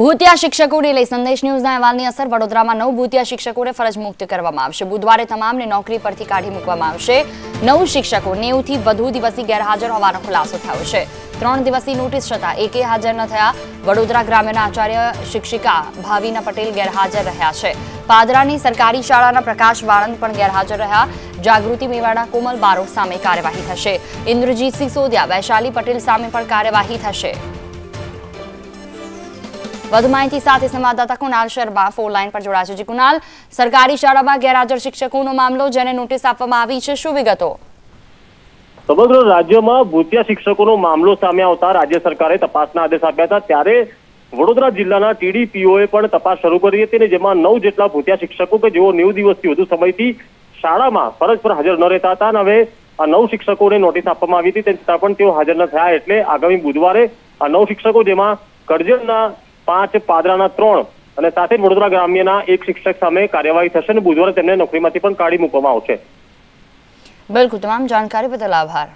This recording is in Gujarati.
ભૂતિયા શિક્ષકોને લઈ સંદેશ ન્યૂઝના અહેવાલની અસર. વડોદરામાં નવ ભૂતિયા શિક્ષકોને ફરજ મુક્ત કરવામાં આવશે. બુધવારે તમામને નોકરી પરથી કાઢી મૂકવામાં આવશે. નવ શિક્ષકો નેવુંથી વધુ દિવસથી ગેરહાજર હોવાનો ખુલાસો થયો છે. ત્રણ દિવસની નોટિસ છતાં એકે હાજર ન થયા. વડોદરા ગ્રામ્યના આચાર્ય શિક્ષિકા ભાવિના પટેલ ગેરહાજર રહ્યા છે. પાદરાની સરકારી શાળાના પ્રકાશ વાળંદ પણ ગેરહાજર રહ્યા. જાગૃતિ મેવાડા, કોમલ બારોટ સામે કાર્યવાહી થશે. ઇન્દ્રજીતસિંહ સોદિયા વૈશાલી પટેલ સામે પણ કાર્યવાહી થશે. વધુ માહિતી સાથે સંવાદદાતા કુનાલ શર્મા ફોન લાઈન પર જોડાશે જી કુનાલ સરકારી શાળામાં ગેરહાજર શિક્ષકોનો મામલો, જેને નોટિસ આપવામાં આવી છે, શું વિગતો? સમગ્ર રાજ્યમાં ભૂતિયા શિક્ષકોનો મામલો સામે આવતા રાજ્ય સરકારે તપાસના આદેશ આપ્યા હતા. ત્યારે વડોદરા જિલ્લાના ટીડીપીઓએ પણ તપાસ શરૂ કરી હતી અને જેમાં નવ જેટલા ભૂતિયા શિક્ષકો કે જેઓ નેવું દિવસથી વધુ સમયથી શાળામાં ફરજ પર હાજર ન રહેતા હતા અને હવે આ નવ શિક્ષકોને નોટિસ આપવામાં આવી હતી. તેમ છતાં પણ તેઓ હાજર ન થયા એટલે આગામી બુધવારે આ નવ શિક્ષકો જેમાં કરજણના પાંચ પાદરાના ત્રણ અને સાથે જ વડોદરા ગ્રામ્યના એક શિક્ષક સામે કાર્યવાહી થશે અને બુધવારે તેમને નોકરીમાંથી પણ કાઢી મૂકવામાં આવશે. બિલકુલ, તમામ જાણકારી બદલ આભાર.